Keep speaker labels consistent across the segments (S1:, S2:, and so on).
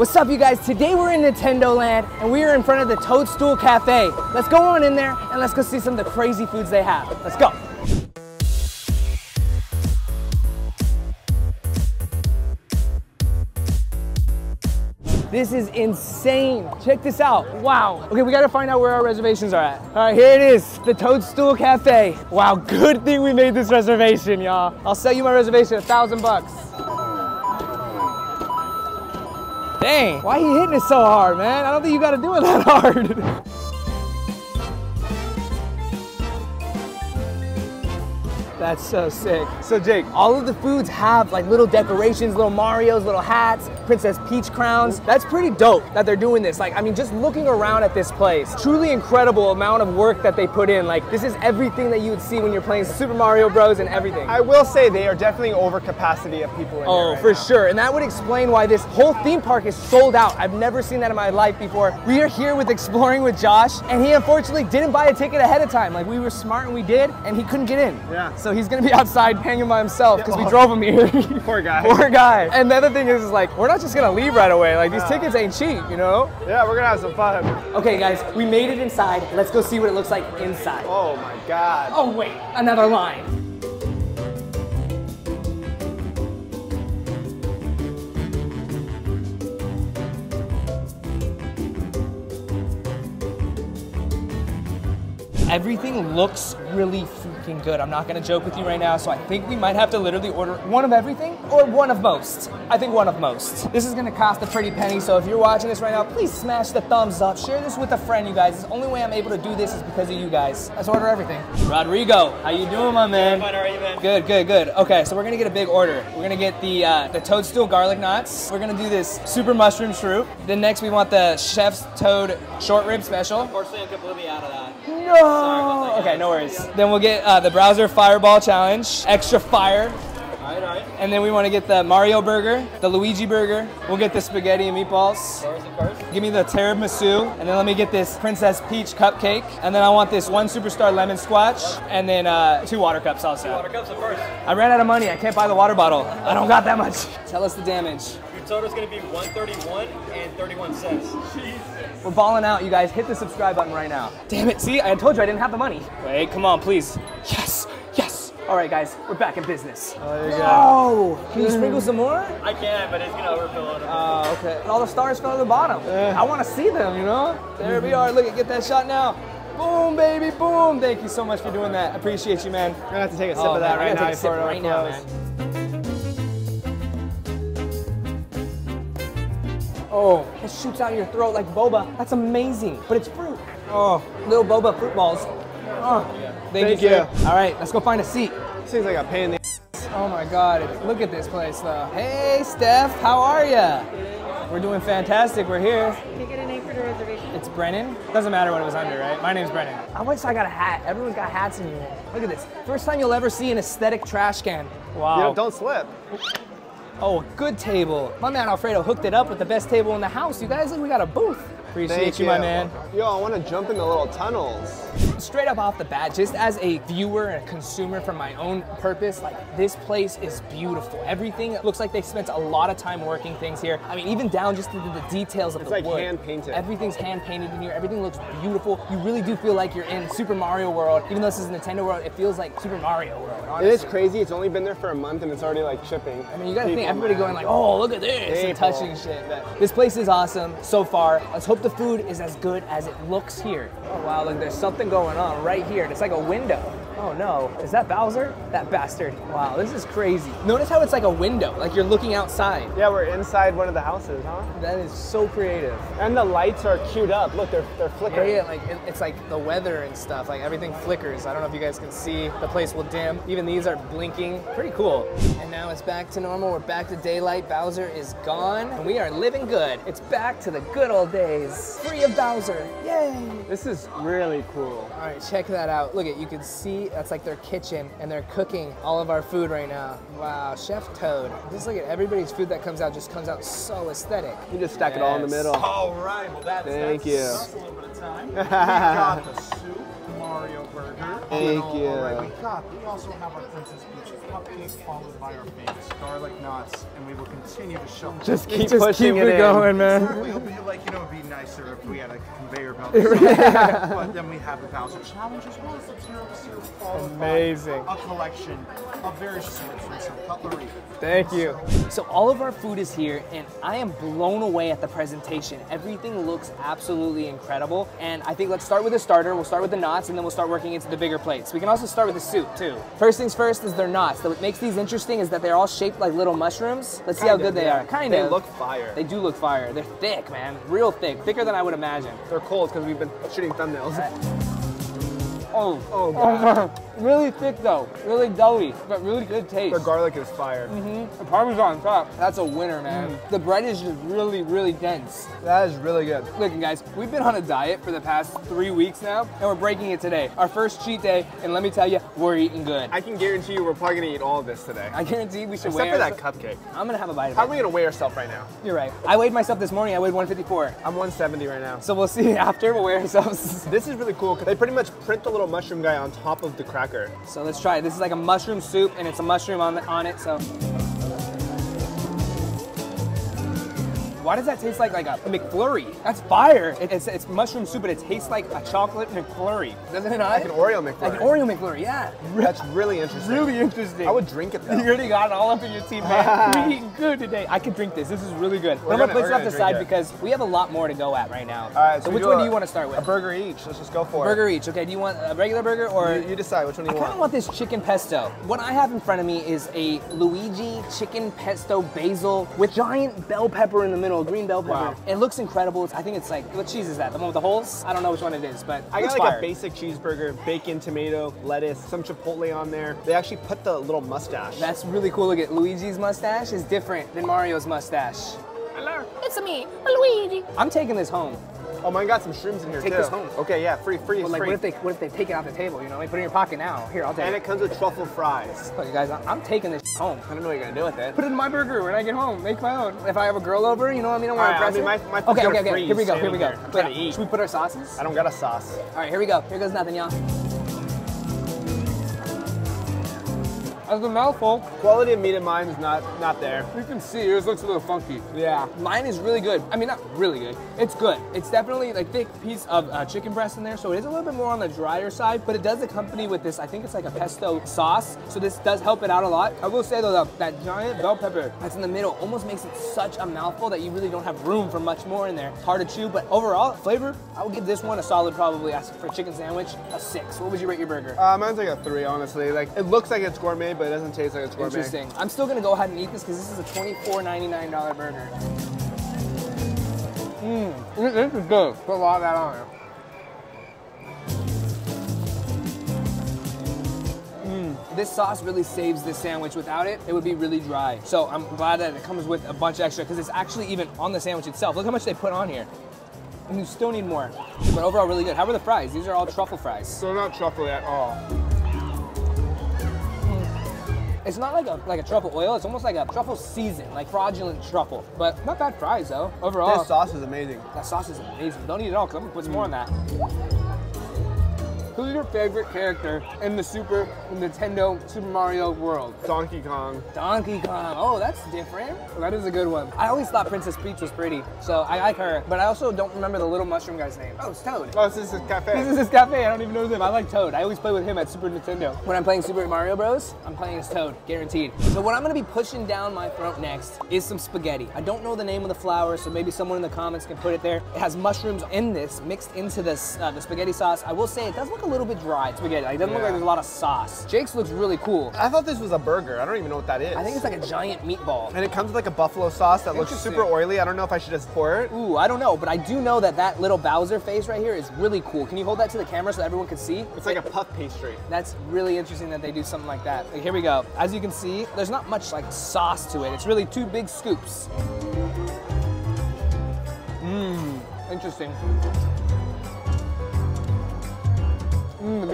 S1: What's up, you guys? Today we're in Nintendo Land and we are in front of the Toadstool Cafe. Let's go on in there and let's go see some of the crazy foods they have. Let's go. This is insane. Check this out. Wow. Okay, we gotta find out where our reservations are at. All right, here it is, the Toadstool Cafe. Wow, good thing we made this reservation, y'all. I'll sell you my reservation, a thousand bucks. Dang, why he hitting it so hard, man? I don't think you gotta do it that hard. That's so sick. So Jake, all of the foods have like little decorations, little Marios, little hats, Princess Peach crowns. That's pretty dope that they're doing this. Like, I mean, just looking around at this place, truly incredible amount of work that they put in. Like, this is everything that you would see when you're playing Super Mario Bros. and everything.
S2: I will say they are definitely over capacity of people in
S1: Oh,
S2: here right
S1: for
S2: now.
S1: sure. And that would explain why this whole theme park is sold out. I've never seen that in my life before. We are here with Exploring with Josh, and he unfortunately didn't buy a ticket ahead of time. Like, we were smart and we did, and he couldn't get in.
S2: Yeah.
S1: So he's gonna be outside hanging by himself because we
S2: oh.
S1: drove him here.
S2: Poor guy.
S1: Poor guy. And the other thing is, is like, we're not just gonna leave right away. Like, these tickets ain't cheap, you know?
S2: Yeah, we're gonna have some fun.
S1: Okay, guys, we made it inside. Let's go see what it looks like inside.
S2: Oh my god.
S1: Oh, wait, another line. Everything looks really freaking good. I'm not gonna joke with you right now, so I think we might have to literally order one of everything or one of most. I think one of most. This is gonna cost a pretty penny, so if you're watching this right now, please smash the thumbs up. Share this with a friend, you guys. The only way I'm able to do this is because of you guys. Let's order everything. Rodrigo, how you doing, my man?
S3: Fine, how are you, man?
S1: Good, good, good. Okay, so we're gonna get a big order. We're gonna get the uh, the toadstool garlic knots. We're gonna do this super mushroom shroop. Then next we want the chef's toad short rib special.
S3: Unfortunately, I'm completely out of that.
S1: No.
S3: About that,
S1: Okay, no worries. Then we'll get uh, the Bowser fireball challenge, extra fire.
S3: All right, all right.
S1: And then we want to get the Mario burger, the Luigi burger. We'll get the spaghetti and meatballs.
S3: First and first.
S1: Give me the tiramisu, and then let me get this Princess Peach cupcake, and then I want this one superstar lemon squash, and then uh, two water cups also.
S3: Water cups at first.
S1: I ran out of money. I can't buy the water bottle. I don't got that much. Tell us the damage.
S3: Your total's gonna be 131 and 31 cents.
S1: We're balling out, you guys. Hit the subscribe button right now. Damn it. See, I told you I didn't have the money. Wait, come on, please. Yes, yes. All right, guys, we're back in business.
S2: Oh, there you go.
S1: Oh, can you sprinkle some more?
S3: I can, but it's gonna overfill on them.
S1: Oh, ah, okay. All the stars fell to the bottom. I want to see them, you know? There we are. Look at get that shot now. Boom, baby, boom. Thank you so much for doing that. Appreciate you, man.
S2: I'm gonna have to take a sip
S1: Oh,
S2: of that
S1: man,
S2: right
S1: gotta
S2: now
S1: take a sip
S2: before it
S1: right now, man. Oh, it shoots out of your throat like boba. That's amazing, but it's fruit. Oh, little boba fruit balls. Oh, thank,
S2: Thank
S1: you.
S2: you.
S1: All right, let's go find a seat.
S2: Seems like a pain in the
S1: Oh my God, look at this place though. Hey, Steph, how are ya? We're doing fantastic. We're here.
S4: Can you get a name for the reservation?
S1: It's Brennen. Doesn't matter what it was under, right? My name's Brennen. I wish I got a hat. Everyone's got hats in here. Look at this. First time you'll ever see an aesthetic trash can. Wow.
S2: You don't, don't slip.
S1: Oh, good table. My man Alfredo hooked it up with the best table in the house. You guys, look, we got a booth. Appreciate
S2: Thank
S1: you, my man.
S2: Yo, I want to jump in the little tunnels.
S1: Straight up off the bat, just as a viewer and a consumer for my own purpose, like this place is beautiful. Everything looks like they spent a lot of time working things here. I mean, even down just to the, details of
S2: It's
S1: the
S2: like
S1: wood.
S2: It's like hand painted.
S1: Everything's hand painted in here. Everything looks beautiful. You really do feel like you're in Super Mario World. Even though this is Nintendo World, it feels like Super Mario World.
S2: It
S1: Honestly.
S2: is crazy. It's only been there for a month and it's already like shipping.
S1: I mean, you gotta think everybody
S2: man.
S1: going like, oh, look at this, and touching shit. But this place is awesome so far. Let's hope the food is as good as it looks here. Oh wow, look, there's something going on right here. It's like a window. Oh no, is that Bowser? That bastard. Wow, this is crazy. Notice how it's like a window, like you're looking outside.
S2: Yeah, we're inside one of the houses, huh?
S1: That is so creative.
S2: And the lights are queued up. Look, they're they're
S1: Yeah,
S2: flickering.
S1: yeah, like it- it's like the weather and stuff. Like everything flickers. I don't know if you guys can see. The place will dim. Even these are blinking. Pretty cool. And now it's back to normal. We're back to daylight. Bowser is gone, and we are living good. It's back to the good old days. Free of Bowser. Yay!
S2: This is really cool.
S1: All right, check that out. Look at you can see that's like their kitchen, and they're cooking all of our food right now. Wow, Chef Toad. Just look at everybody's food that comes out. Just comes out so aesthetic.
S2: You just stack it all in the middle.
S5: All right, well that's
S2: Thank
S5: that's
S2: you.
S5: us a little bit of time. We got the soup,
S4: Mario burger.
S2: Thank
S4: all-
S2: you.
S4: All right, we got. We also have our Princess Peach's cupcake, followed by our famous garlic nuts, and we will continue to show.
S2: Just keep
S1: Just
S2: pushing
S1: keep
S2: it,
S1: it
S2: in.
S1: going, man.
S4: It would be like you know, it'd be nicer if we had a conveyor belt. but then we have the Bowser Challenge as well as the tiramisu, followed
S2: Amazing.
S4: by a collection of various sorts and some cutlery.
S2: Thank you.
S1: So all of our food is here, and I am blown away at the presentation. Everything looks absolutely incredible, and I think let's start with the starter. We'll start with the knots, and then we'll start working into the bigger plates. We can also start with the soup too. First things first is their knots. What makes these interesting is that they're all shaped like little mushrooms. Let's see how
S2: Kind
S1: good
S2: of,
S1: they
S2: yeah.
S1: are. Kind
S2: They
S1: of.
S2: look fire.
S1: They do look fire. They're thick, man. Real thick. Thicker than I would imagine.
S2: They're cold because we've been shooting thumbnails.
S1: Oh,
S2: Oh, God.
S1: really thick though. Really doughy, but really good taste.
S2: The garlic is fire. Mm -hmm.
S1: The parmesan on top. That's a winner, man. The bread is just really, really dense.
S2: That is really good.
S1: Listen, guys, we've been on a diet for the past three weeks now, and we're breaking it today. Our first cheat day, and let me tell you, we're eating good. I,
S2: can guarantee you we're probably gonna eat all of this today.
S1: I guarantee we should weigh.
S2: Except
S1: weigh
S2: for that cupcake.
S1: I'm gonna have a bite of
S2: How
S1: it.
S2: are we gonna weigh ourselves right now?
S1: You're right. I weighed myself this morning. I weighed 154.
S2: I'm 170 right now.
S1: So we'll see after. We'll weigh ourselves.
S2: This is really cool 'cause they pretty much print the little mushroom guy on top of the cracker.
S1: So let's try it. This is like a mushroom soup, and it's a mushroom on, the, on it. So. Why does that taste like like a, a McFlurry? That's fire. It- it's, it's mushroom soup, but it tastes like a chocolate McFlurry. Doesn't it not?
S2: Like an Oreo McFlurry.
S1: Like an Oreo McFlurry, yeah.
S2: That's really interesting.
S1: Really interesting.
S2: I would drink it though.
S1: You already got it all up in your teeth, man. We're eating good today. I could drink this. This is really good. But I'm
S2: gonna-
S1: gonna
S2: we're
S1: place it off
S2: gonna
S1: the side
S2: it.
S1: because we have a lot more to go at right now.
S2: All right.
S1: So,
S2: we
S1: which
S2: do
S1: one
S2: a-
S1: do you want to start with?
S2: A burger each. Let's just go for
S1: burger
S2: it.
S1: Burger each. Okay. Do you want a regular burger or?
S2: You, you decide which one you want?
S1: I kind of
S2: want.
S1: want this chicken pesto. What I have in front of me is a Luigi chicken pesto basil with giant bell pepper in the middle, green bell pepper.
S2: Wow.
S1: It looks incredible. It's, I think it's like, what cheese is that? The one with the holes? I don't know which one it is, but
S2: I got like
S1: fire.
S2: a basic cheeseburger, bacon, tomato, lettuce, some chipotle on there. They actually put the little mustache.
S1: That's really cool. Look at Luigi's mustache is different than Mario's mustache.
S5: Hello, it's me, Luigi.
S1: I'm taking this home.
S2: Oh, mine got some shrooms in here
S1: Take
S2: too.
S1: this home.
S2: Okay, yeah, free, free,
S1: But like,
S2: free.
S1: what if they what if they take it off the table? You know, like put it in your pocket now. Here, I'll take
S2: and
S1: it.
S2: it comes with truffle fries.
S1: Look, guys, I'm, I'm taking this home.
S2: I don't know what you're gonna do with it.
S1: Put it in my burger when I get home. Make my own. If I have a girl over, you know what I mean? I want to
S2: Alright, I mean, my- my
S1: okay, okay, okay. Here we go. Here we go.
S2: here. I'm
S1: Wait,
S2: to eat.
S1: Should we put our sauces?
S2: I don't got a sauce.
S1: All right, here we go. Here goes nothing, y'all. That's a mouthful.
S2: Quality of meat in mine is not not there.
S1: You can see yours looks a little funky.
S2: Yeah.
S1: Mine is really good. I mean, not really good. It's good. It's definitely like thick piece of uh, chicken breast in there, so it is a little bit more on the drier side. But it does accompany with this. I think it's like a pesto sauce, so this does help it out a lot. I will say though, that, that giant bell pepper that's in the middle almost makes it such a mouthful that you really don't have room for much more in there. It's hard to chew, but overall flavor, I would give this one a solid probably. As for chicken sandwich, a six. What would you rate your burger?
S2: Uh, mine's like a three, honestly. Like it looks like it's gourmet, but it doesn't taste like it's gourmet.
S1: Interesting. I'm still gonna go ahead and eat this because this is a $24.99 burger. Mmm, this is good. Put a lot of that on it. Mm, This sauce really saves this sandwich. Without it, it would be really dry. So I'm glad that it comes with a bunch of extra because it's actually even on the sandwich itself. Look how much they put on here. And you still need more. But overall, really good. How are the fries? These are all truffle fries.
S2: So not truffle at all.
S1: It's not like a like a truffle oil. It's almost like a truffle season, like fraudulent truffle. But not bad fries though. Overall,
S2: This sauce is amazing.
S1: that sauce is amazing. Don't eat it all because I'm gonna put some more on that. Who's your favorite character in the Super Nintendo Super Mario world?
S2: Donkey Kong.
S1: Donkey Kong. Oh, that's different. That is a good one. I always thought Princess Peach was pretty, so I like her. But I also don't remember the little mushroom guy's name. Oh, it's Toad.
S2: Oh, this is a cafe.
S1: This is his cafe. I don't even know his name. I like Toad. I always play with him at Super Nintendo. When I'm playing Super Mario Bros, I'm playing as Toad, guaranteed. So what I'm gonna be pushing down my throat next is some spaghetti. I don't know the name of the flour, so maybe someone in the comments can put it there. It has mushrooms in this, mixed into this uh, the spaghetti sauce. I will say it does look a little bit dry spaghetti. Like, it doesn't look like there's a lot of sauce. Jake's looks really cool.
S2: I thought this was a burger. I don't even know what that is.
S1: I think it's like a giant meatball.
S2: And it comes with like a buffalo sauce that looks super oily. I don't know if I should just pour it.
S1: Ooh, I don't know, but I do know that that little Bowser face right here is really cool. Can you hold that to the camera so everyone can see?
S2: It's like a puff pastry.
S1: That's really interesting that they do something like that. Like, here we go. As you can see, there's not much like sauce to it. It's really two big scoops. Mmm, interesting.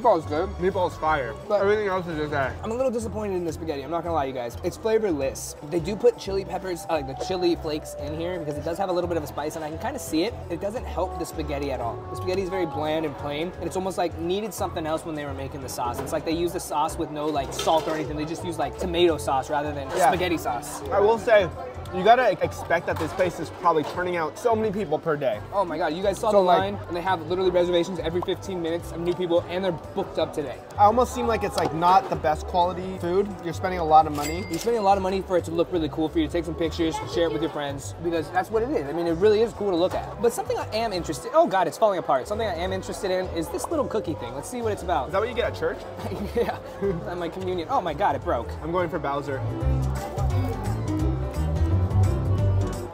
S1: The meatball is good.
S2: Meatball's fire.
S1: But-
S2: Everything else is just there.
S1: I'm a little disappointed in the spaghetti. I'm not gonna lie, you guys. It's flavorless. They do put chili peppers, uh, like the chili flakes, in here because it does have a little bit of a spice, and I can kind of see it. It doesn't help the spaghetti at all. The spaghetti is very bland and plain, and it's almost like needed something else when they were making the sauce. It's like they use the sauce with no like salt or anything. They just use like tomato sauce rather than
S2: Yeah.
S1: spaghetti sauce.
S2: I will say, you gotta expect that this place is probably turning out so many people per day.
S1: Oh my god, you guys saw
S2: So,
S1: the
S2: like-
S1: line, and they have literally reservations every 15 minutes of new people, and they're booked up today.
S2: I almost seem like it's like not the best quality food. You're spending a lot of money.
S1: You're spending a lot of money for it to look really cool, for you to take some pictures, share it with your friends, because that's what it is. I mean, it really is cool to look at. But something I am interested, oh god, it's falling apart. Something I am interested in is this little cookie thing. Let's see what it's about.
S2: Is that what you get at church?
S1: yeah, at my communion. Oh my god, it broke.
S2: I'm going for Bowser.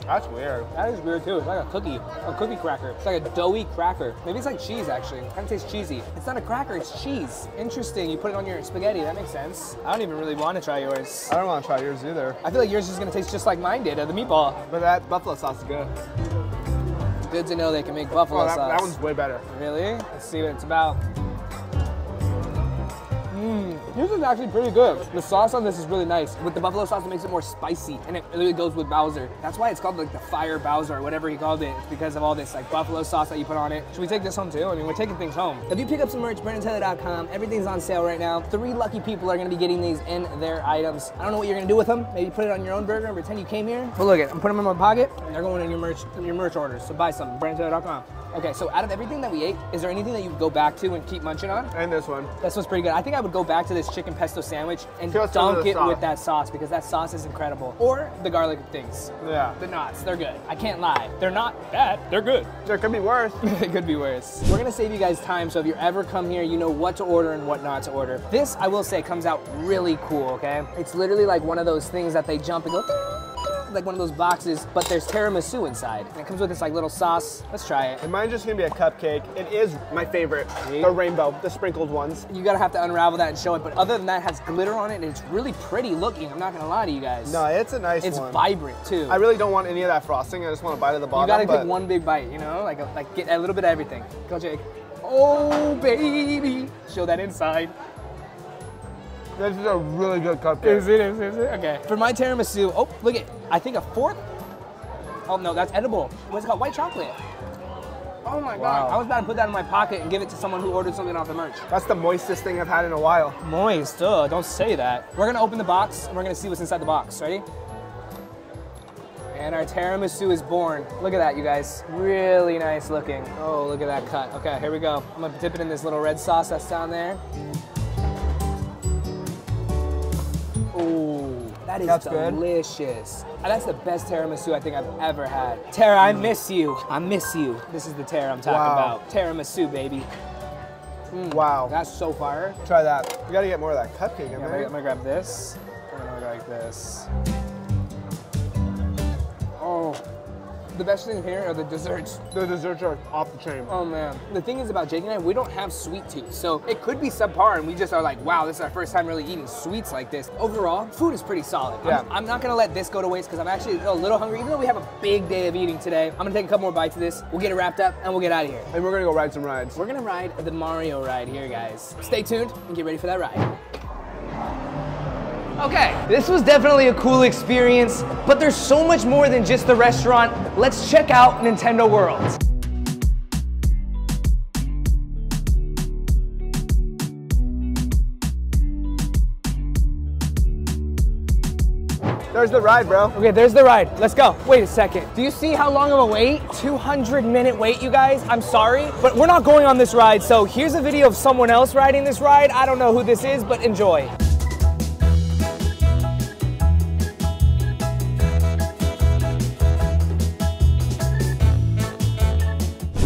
S2: That's weird.
S1: That is weird too. It's like a cookie, a cookie cracker. It's like a doughy cracker. Maybe it's like cheese actually. It kind of tastes cheesy. It's not a cracker, it's cheese. Interesting. You put it on your spaghetti. That makes sense. I don't even really want to try yours.
S2: I don't want to try yours either.
S1: I feel like yours is gonna taste just like mine did, uh, the meatball.
S2: But that buffalo sauce is good.
S1: Good to know they can make buffalo
S2: Oh, that,
S1: sauce.
S2: that one's way better.
S1: Really? Let's see what it's about. This is actually pretty good. The sauce on this is really nice. With the buffalo sauce, it makes it more spicy, and it really goes with Bowser. That's why it's called like the Fire Bowser, or whatever he called it. It's because of all this like buffalo sauce that you put on it. Should we take this home too? I mean, we're taking things home. If you pick up some merch, BrennenTaylor.com, everything's on sale right now. Three lucky people are gonna be getting these in their items. I don't know what you're gonna do with them. Maybe put it on your own burger and pretend you came here. But look at, I'm putting them in my pocket, and they're going in your merch, in your merch orders. So buy some, BrennenTaylor.com. Okay, so out of everything that we ate, is there anything that you would go back to and keep munching on?
S2: And this one.
S1: This was pretty good. I think I would go back to this chicken pesto sandwich and
S2: Just
S1: dunk it
S2: sauce.
S1: with that sauce because that sauce is incredible. Or the garlic things.
S2: Yeah.
S1: The knots, they're good. I can't lie. They're not bad, they're good.
S2: There could be worse.
S1: it could be worse. We're gonna save you guys time, so if you ever come here, you know what to order and what not to order. This, I will say, comes out really cool, okay? It's literally like one of those things that they jump and go, like one of those boxes, but there's tiramisu inside. And it comes with this like little sauce. Let's try it.
S2: And mine's just gonna be a cupcake. It is my favorite.
S1: See?
S2: The rainbow, the sprinkled ones.
S1: You gotta have to unravel that and show it, but other than that, it has glitter on it and it's really pretty looking. I'm not gonna lie to you guys.
S2: No, it's a nice
S1: It's
S2: one.
S1: vibrant too.
S2: I really don't want any of that frosting. I just want to bite at the bottom.
S1: you gotta
S2: but
S1: take one big bite, you know, like like get a little bit of everything. Go, Jake. Oh baby, show that inside.
S2: This is a really good cupcake.
S1: Is it? Is it? Is it? Okay. For my tiramisu, oh look at, I think a fourth. Oh no, that's edible. What's it called? White chocolate. Oh my god! I was about to put that in my pocket and give it to someone who ordered something off the merch.
S2: That's the moistest thing I've had in a while.
S1: Moist, ugh, don't say that. We're gonna open the box and we're gonna see what's inside the box. Ready? And our tiramisu is born. Look at that, you guys. Really nice looking. Oh, look at that cut. Okay, here we go. I'm gonna dip it in this little red sauce that's down there. Ooh, that is
S2: That's
S1: delicious. And That's the best tiramisu I think I've ever had. Tara, I miss you. I miss you. This is the Tara I'm talking
S2: Wow.
S1: about. Tiramisu, baby.
S2: Mm, wow.
S1: That's so fire.
S2: Try that. We gotta get more of that cupcake
S1: Yeah, I'm, gonna. I'm gonna grab this. I'm gonna go like this. The best thing here are the desserts.
S2: The desserts are off the chain.
S1: Oh man. The thing is about Jake and I, we don't have sweet tooth. So it could be subpar and we just are like, wow, this is our first time really eating sweets like this. Overall, food is pretty solid. I'm-
S2: Yeah.
S1: I'm, not gonna let this go to waste because I'm actually a little hungry. Even though we have a big day of eating today, I'm gonna take a couple more bites of this. We'll get it wrapped up and we'll get out of here.
S2: And we're gonna go ride some rides.
S1: We're gonna ride the Mario ride here, guys. Stay tuned and get ready for that ride. Okay, this was definitely a cool experience, but there's so much more than just the restaurant. Let's check out Nintendo World.
S2: There's the ride, bro.
S1: Okay, there's the ride. Let's go. Wait a second. Do you see how long of a wait? 200 minute wait, you guys. I'm sorry, but we're not going on this ride. So here's a video of someone else riding this ride. I don't know who this is, but enjoy.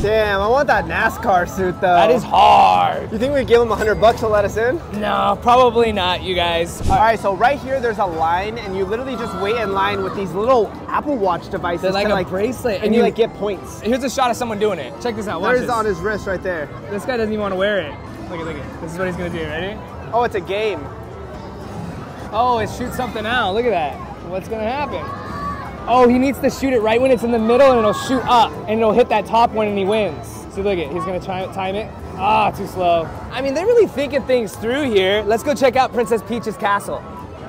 S2: Damn, I want that NASCAR suit though.
S1: That is hard.
S2: You think we give them 100 bucks to let us in?
S1: No, probably not, you guys.
S2: All right, so right here there's a line, and you literally just wait in line with these little Apple Watch devices.
S1: They're like a bracelet,
S2: and,
S1: and
S2: you
S1: you-
S2: like get points.
S1: Here's a shot of someone doing it. Check this out. Watch
S2: There's
S1: this.
S2: on his wrist right there.
S1: This guy doesn't even want to wear it. Look at, look at. This is what he's gonna do. Ready?
S2: Oh, it's a game.
S1: Oh, it shoots something out. Look at that. What's gonna happen? Oh, he needs to shoot it right when it's in the middle, and it'll shoot up, and it'll hit that top one, and he wins. See, look at. He's gonna time it. Ah, too slow. I mean, they're really thinking things through here. Let's go check out Princess Peach's castle.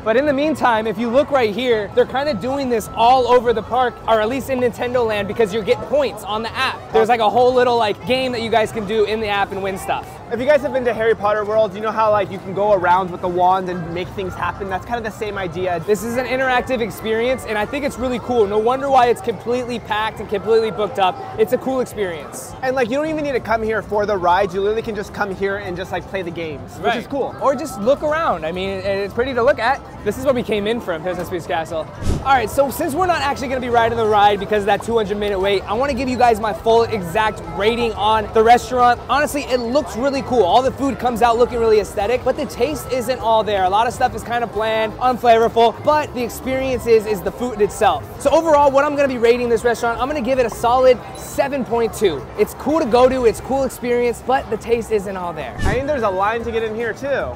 S1: But in the meantime, if you look right here, they're kind of doing this all over the park, or at least in Nintendo Land, because you get points on the app. There's like a whole little like game that you guys can do in the app and win stuff.
S2: If you guys have been to Harry Potter World, you know how like you can go around with the wand and make things happen. That's kind of the same idea.
S1: This is an interactive experience, and I think it's really cool. No wonder why it's completely packed and completely booked up. It's a cool experience.
S2: And like you don't even need to come here for the rides. You literally can just come here and just like play the games, which is cool.
S1: Or just look around. I mean, it's pretty to look at. This is what we came in from Princess Peach Castle. All right, so since we're not actually gonna be riding the ride because of that 200 minute wait, I wanna give you guys my full exact rating on the restaurant. Honestly, it looks really cool. All the food comes out looking really aesthetic, but the taste isn't all there. A lot of stuff is kind of bland, unflavorful, but the experience is, is the food itself. So overall, what I'm gonna be rating this restaurant, I'm gonna give it a solid 7.2. It's cool to go to, it's cool experience, but the taste isn't all there.
S2: I think there's a line to get in here too.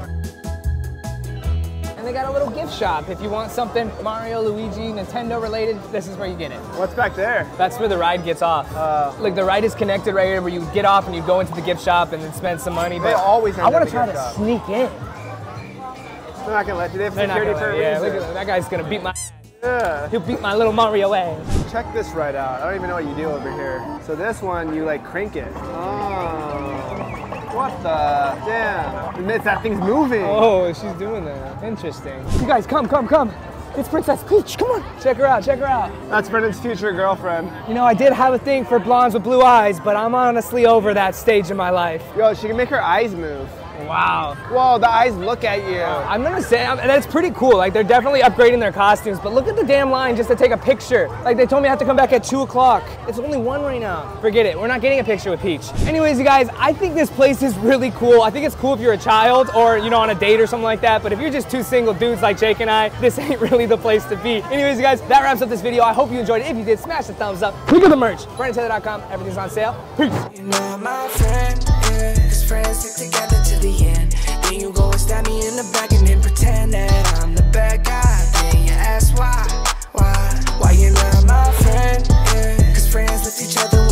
S1: And they got a little gift shop. If you want something Mario, Luigi, Nintendo related, this is where you get it.
S2: What's back there?
S1: That's where the ride gets off. Uh, like the ride is connected right here where you get off and you go into the gift shop and then spend some money.
S2: They always end
S1: I want to try to
S2: shop.
S1: sneak in.
S2: They're not gonna let you. They have security for a
S1: yeah,
S2: reason.
S1: look at that. That guy's gonna beat my.
S2: Yeah.
S1: He'll beat my little Mario ass.
S2: Check this right out. I don't even know what you do over here. So this one, you like crank it. Oh. What the? Damn. It's, that thing's moving.
S1: Oh, she's doing that. Interesting. You guys, come, come, come. It's Princess Peach. Come on. Check her out. Check her out.
S2: That's Brennen's future girlfriend.
S1: You know, I did have a thing for blondes with blue eyes, but I'm honestly over that stage in my life.
S2: Yo, she can make her eyes move.
S1: Wow.
S2: Whoa, the eyes look at you.
S1: I'm gonna say that's pretty cool. Like they're definitely upgrading their costumes, but look at the damn line just to take a picture. Like they told me I have to come back at two o'clock. It's only one right now. Forget it. We're not getting a picture with Peach. Anyways, you guys, I think this place is really cool. I think it's cool if you're a child or you know on a date or something like that. But if you're just two single dudes like Jake and I, this ain't really the place to be. Anyways, you guys, that wraps up this video. I hope you enjoyed it. If you did, smash the thumbs up. Click on the merch. BrennenTaylor.com. Everything's on sale. Peace.
S6: You know The end. Then you go and stab me in the back and then pretend that I'm the bad guy. Then you ask why, why, why you're not my friend, yeah. Cause friends lift each other